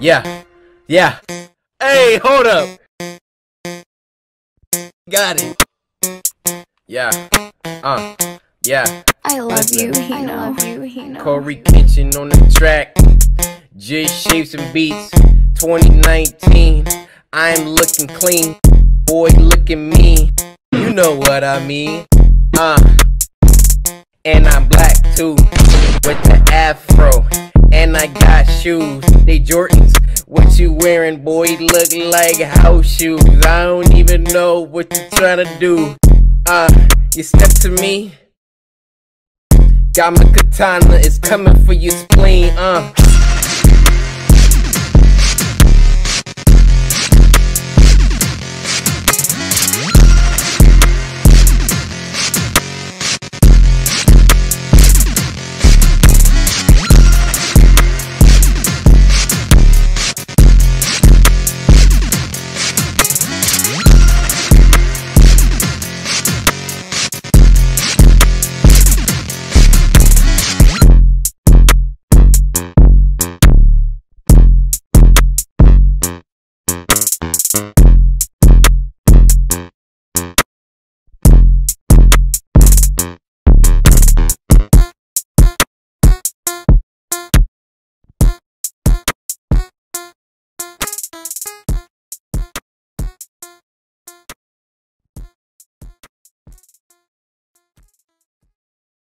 Yeah. Yeah. Hey, hold up. Got it. Yeah. Uh. Yeah. I love Listen. you, Hino. I love you, Hino. CoryxKenshin on the track. Just shapes and beats. 2019. I'm looking clean. Boy, look at me. You know what I mean. Uh. And I'm black too. With the afro. And I got shoes. They Jordans. What you wearing, boy? Look like house shoes. I don't even know what you trying to do. Uh, you step to me. Got my katana, it's coming for your spleen, uh.